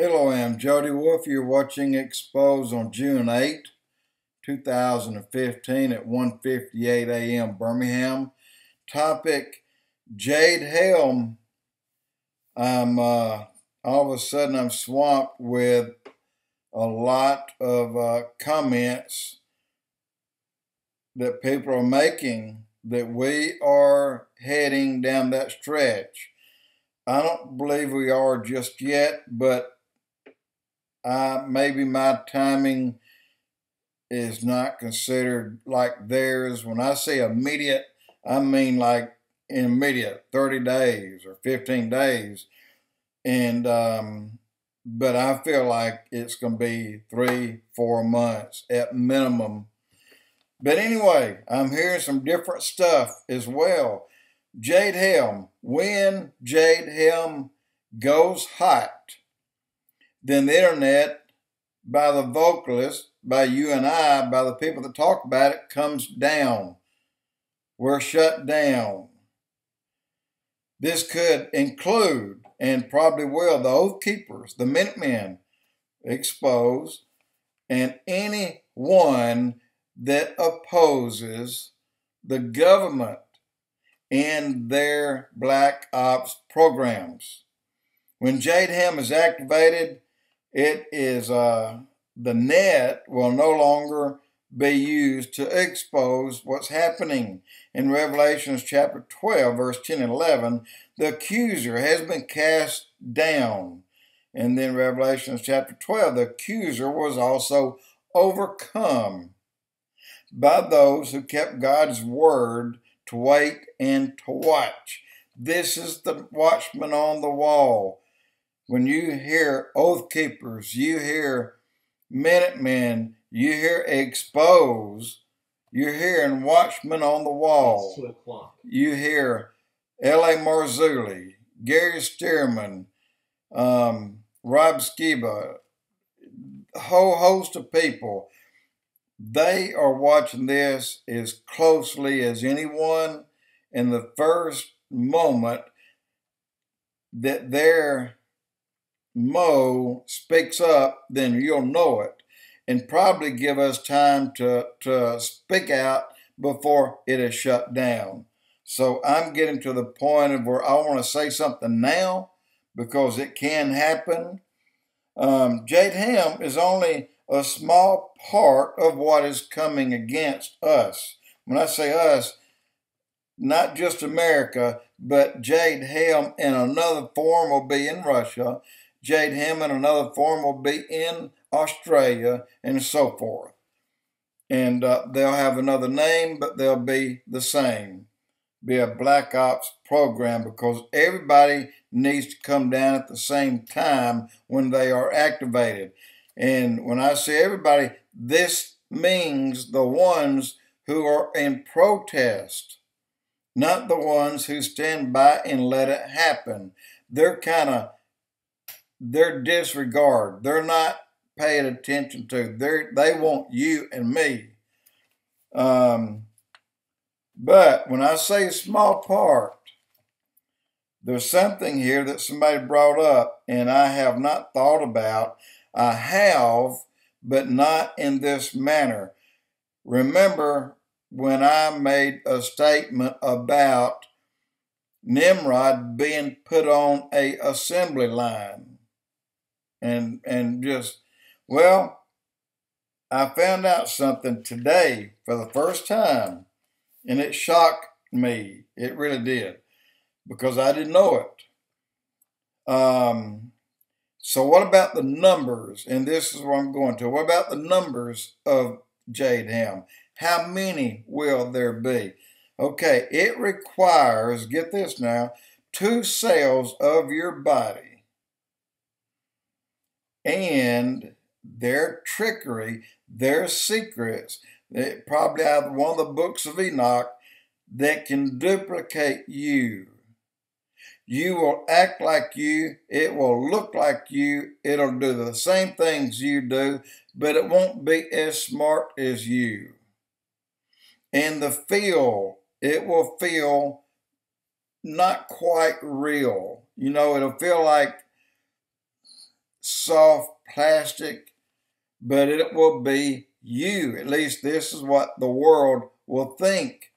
Hello, I'm Jody Wolfe. You're watching Expose on June 8, 2015 at 1.58 a.m. Birmingham. Topic, Jade Helm. I'm, uh, all of a sudden I'm swamped with a lot of uh, comments that people are making that we are heading down that stretch. I don't believe we are just yet, but uh, maybe my timing is not considered like theirs. When I say immediate, I mean like immediate, 30 days or 15 days. And, um, but I feel like it's going to be three, four months at minimum. But anyway, I'm hearing some different stuff as well. Jade Helm, when Jade Helm goes hot, then the internet, by the vocalists, by you and I, by the people that talk about it, comes down. We're shut down. This could include, and probably will, the Oath Keepers, the Minutemen, exposed, and anyone that opposes the government in their black ops programs. When Jade Helm is activated, it is uh, the net will no longer be used to expose what's happening. In Revelations chapter 12, verse 10 and 11, the accuser has been cast down. And then Revelations chapter 12, the accuser was also overcome by those who kept God's word to wait and to watch. This is the watchman on the wall when you hear Oath Keepers, you hear Minutemen, you hear Expose, you're hearing Watchmen on the Wall. You hear L.A. Marzulli, Gary Stearman, um, Rob Skiba, a whole host of people. They are watching this as closely as anyone in the first moment that they're Mo speaks up, then you'll know it and probably give us time to, to speak out before it is shut down. So I'm getting to the point of where I want to say something now because it can happen. Um, Jade Helm is only a small part of what is coming against us. When I say us, not just America, but Jade Helm in another form will be in Russia Jade Helm in another form will be in Australia and so forth. And uh, they'll have another name, but they'll be the same. Be a Black Ops program because everybody needs to come down at the same time when they are activated. And when I say everybody, this means the ones who are in protest, not the ones who stand by and let it happen. They're kind of they're disregard. They're not paying attention to. They they want you and me. Um, but when I say small part, there's something here that somebody brought up, and I have not thought about. I have, but not in this manner. Remember when I made a statement about Nimrod being put on a assembly line and and just well i found out something today for the first time and it shocked me. It really did because i didn't know it. Um so what about the numbers? And this is what i'm going to. What about the numbers of jade helm how many will there be? Okay it requires get this now two cells of your body and their trickery, their secrets, they probably out of one of the books of Enoch, that can duplicate you. You will act like you, it will look like you, it'll do the same things you do, but it won't be as smart as you. And the feel, it will feel not quite real. You know, it'll feel like soft plastic, but it will be you. At least this is what the world will think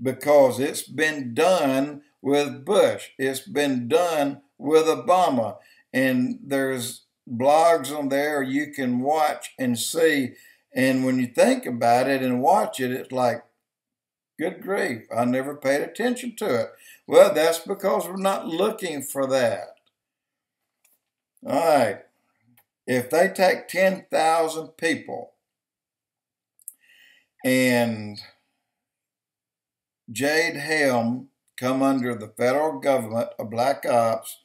because it's been done with Bush. It's been done with Obama. And there's blogs on there you can watch and see. And when you think about it and watch it, it's like, good grief, I never paid attention to it. Well, that's because we're not looking for that. All right. If they take 10,000 people and Jade Helm come under the federal government of black ops,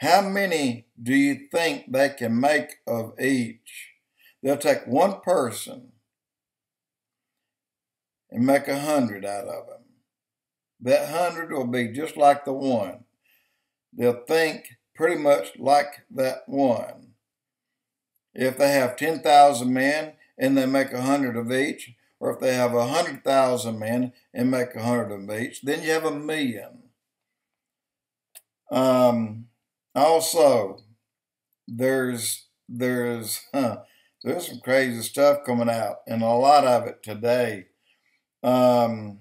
how many do you think they can make of each? They'll take one person and make a hundred out of them. That hundred will be just like the one. They'll think pretty much like that one. If they have 10,000 men and they make a hundred of each, or if they have a hundred thousand men and make a hundred of each, then you have a million. Um, also, there's there's huh, there's some crazy stuff coming out, and a lot of it today. Um,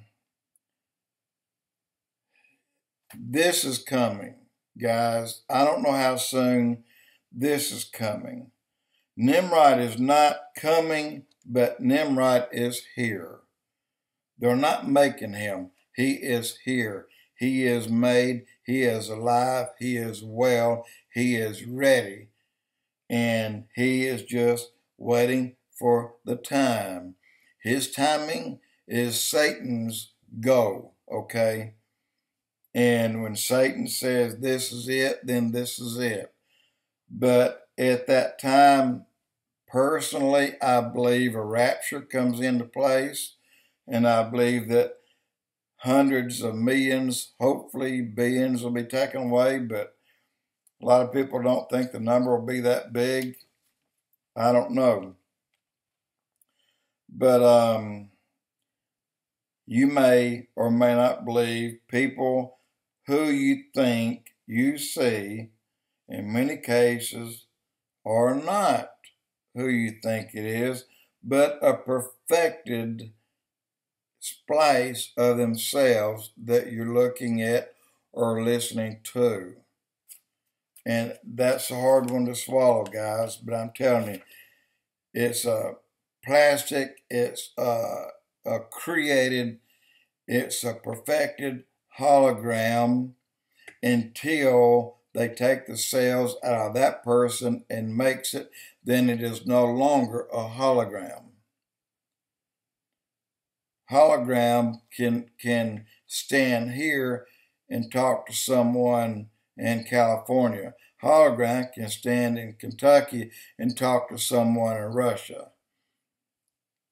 this is coming, guys. I don't know how soon this is coming. Nimrod is not coming but Nimrod is here. They're not making him. He is here. He is made. He is alive. He is well. He is ready. And he is just waiting for the time. His timing is Satan's go, okay? And when Satan says this is it, then this is it. But at that time, Personally, I believe a rapture comes into place, and I believe that hundreds of millions, hopefully billions, will be taken away, but a lot of people don't think the number will be that big. I don't know. But um, you may or may not believe people who you think you see in many cases are not who you think it is, but a perfected splice of themselves that you're looking at or listening to. And that's a hard one to swallow, guys, but I'm telling you, it's a plastic, it's a, created, it's a perfected hologram until they take the cells out of that person and makes it, then it is no longer a hologram. Hologram can can stand here and talk to someone in California. Hologram can stand in Kentucky and talk to someone in Russia.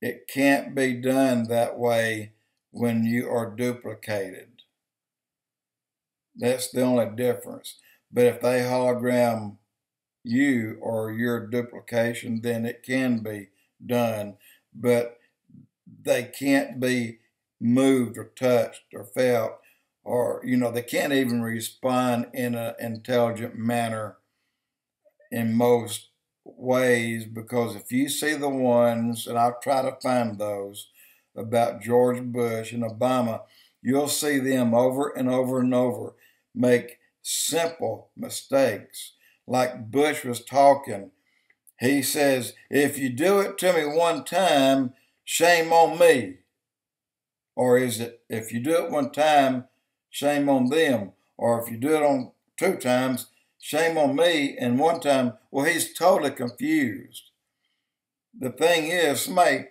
It can't be done that way when you are duplicated. That's the only difference. But if they hologram you or your duplication, then it can be done. But they can't be moved or touched or felt or you know they can't even respond in an intelligent manner in most ways because if you see the ones and I'll try to find those about George Bush and Obama you'll see them over and over and over make simple mistakes. Like Bush was talking, he says, If you do it to me one time, shame on me. Or is it, if you do it one time, shame on them? Or if you do it on two times, shame on me, and one time, well, he's totally confused. The thing is, somebody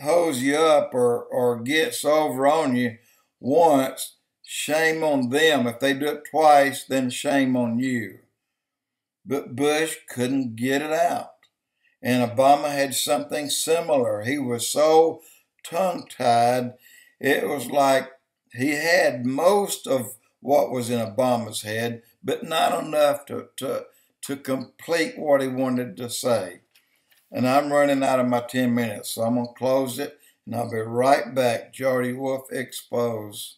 hose you up or, or gets over on you once, Shame on them. If they do it twice, then shame on you. But Bush couldn't get it out. And Obama had something similar. He was so tongue tied, it was like he had most of what was in Obama's head, but not enough to, to, to complete what he wanted to say. And I'm running out of my 10 minutes, so I'm going to close it and I'll be right back. Jody Wolfe Exposed.